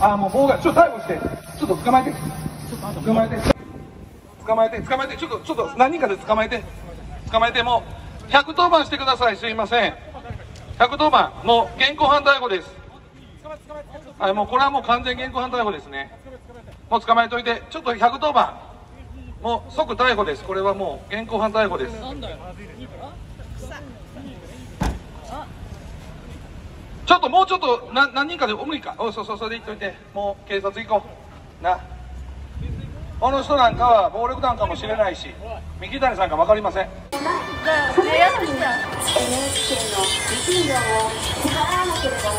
ああもう妨害ちょっと逮捕してちょっと捕まえて捕まえて捕まえて捕まえてちょっとちょっと何人かで捕まえて捕まえてもう110番してくださいすいません110番もう現行犯逮捕ですはいもうこれはもう完全現行犯逮捕ですねもう捕まえといてちょっと110番もう即逮捕ですこれはもう現行犯逮捕ですちょっともうちょっとな何人かで無理か。おいそうそうそれで言っといて。もう警察行こう。な。この人なんかは暴力団かもしれないし三木谷さんか分かりません。NHK の受信料を支払わなければならないこの制